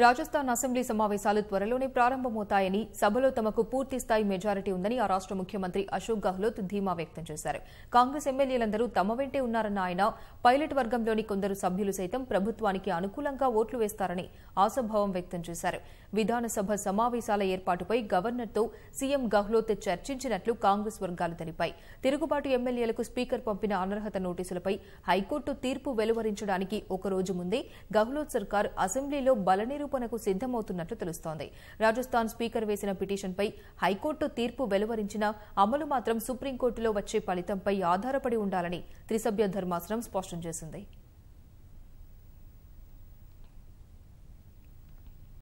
Rajasthan assembly సమావేశాలు త్వరలోనే ప్రారంభమవుతాయని సభలో తమకు పూర్తి స్థాయి మెజారిటీ ఉందని ఆ రాష్ట ముఖ్యమంత్రి అశోక్ గెహ్లోత్ ధీమా వ్యక్తం చేశారు. కాంగ్రెస్ ఎమ్మెల్యేలందరూ తమ వెంటే ఉన్నారన్న ఆయన పైలట్ వర్గంలోని కొందరు సభ్యులు సైతం ప్రభుత్వానికి అనుకూలంగా ఓట్లు వేస్తారని ఆశాభావం వ్యక్తం చేశారు. విధానసభ సమావేశాల ఏర్పాటుపై గవర్నర్తో సీఎం గెహ్లోత్ చర్చించినట్లు కాంగ్రెస్ వర్గాలు తెలిపాయి. తిరుగుబాటు ఎమ్మెల్యేలకు స్పీకర్ పంపిన అనర్హత నోటీసులపై హైకోర్టు తీర్పు వెలువరించడానికి ఒక రోజు ముందే గెహ్లోత్ సర్కార్ అసెంబ్లీలో బలనీరు నిరూపణకు సిద్దమవుతున్నట్లు తెలుస్తోంది. రాజస్థాన్ స్పీకర్ వేసిన పిటిషన్పై హైకోర్టు తీర్పు వెలువరించినా అమలు మాత్రం సుప్రీంకోర్టులో వచ్చే ఫలితంపై ఆధారపడి ఉండాలని త్రిసభ్య ధర్మాసనం స్పష్టం చేసింది.